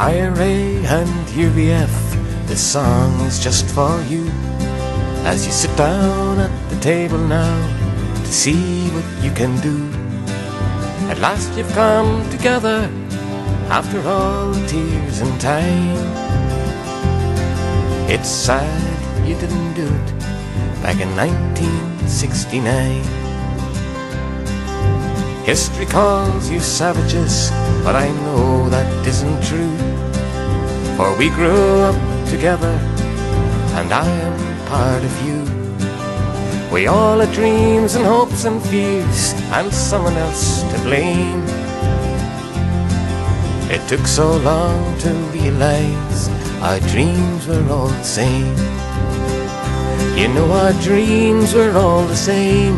IRA and UVF, this song is just for you. As you sit down at the table now to see what you can do. At last you've come together after all the tears and time. It's sad you didn't do it back in 1969. History calls you savages, but I know that isn't true. For we grew up together, and I am part of you. We all had dreams and hopes and fears, and someone else to blame. It took so long to realize our dreams were all the same. You know our dreams were all the same,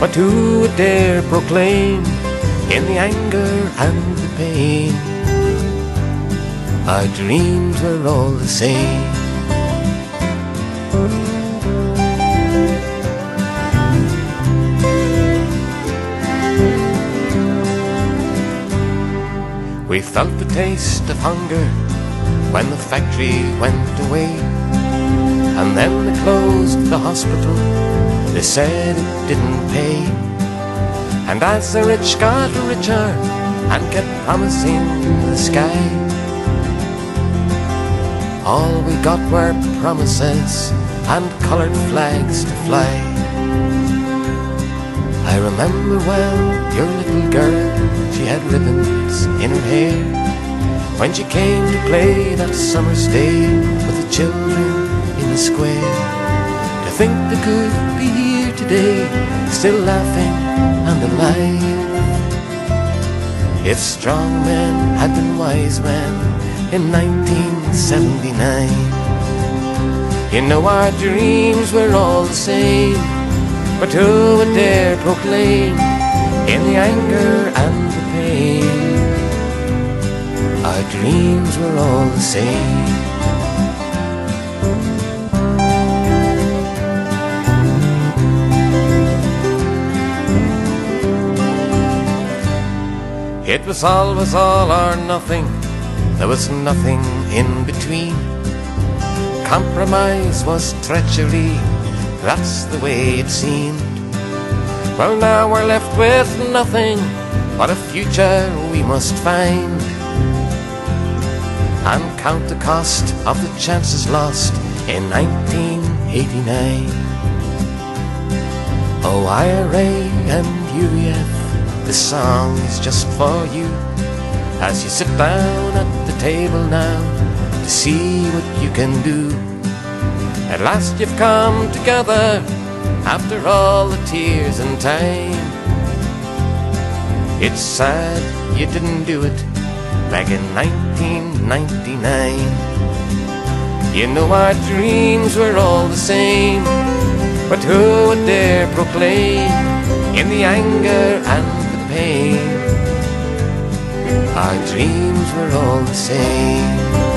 but who would dare proclaim in the anger and the pain? Our dreams were all the same. We felt the taste of hunger when the factory went away. And then they closed the hospital, they said it didn't pay. And as the rich got richer and kept promising the sky, all we got were promises and coloured flags to fly. I remember well your little girl, she had ribbons in her hair when she came to play that summer's day with the children in the square. To think they could be here today, still laughing and alive. If strong men had been wise men in 1979, you know our dreams were all the same. But who would dare proclaim in the anger and the pain? Our dreams were all the same. It was always all or nothing, there was nothing in between. Compromise was treachery, that's the way it seemed. Well, now we're left with nothing but a future we must find and count the cost of the chances lost in 1989. Oh, IRA and UVF, this song is just for you as you sit down at table now to see what you can do. At last you've come together after all the tears and time. It's sad you didn't do it back in 1999. You know our dreams were all the same, but who would dare proclaim in the anger and dreams were all the same.